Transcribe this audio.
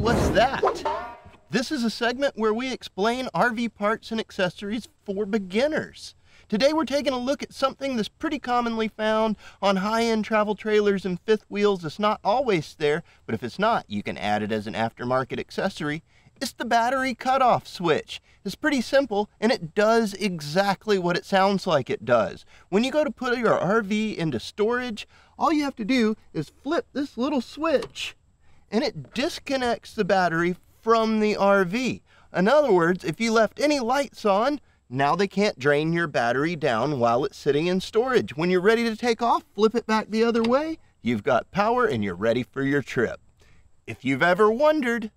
what's that? This is a segment where we explain RV parts and accessories for beginners. Today we're taking a look at something that's pretty commonly found on high-end travel trailers and fifth wheels. It's not always there, but if it's not, you can add it as an aftermarket accessory. It's the battery cutoff switch. It's pretty simple and it does exactly what it sounds like it does. When you go to put your RV into storage, all you have to do is flip this little switch and it disconnects the battery from the RV. In other words, if you left any lights on, now they can't drain your battery down while it's sitting in storage. When you're ready to take off, flip it back the other way, you've got power and you're ready for your trip. If you've ever wondered,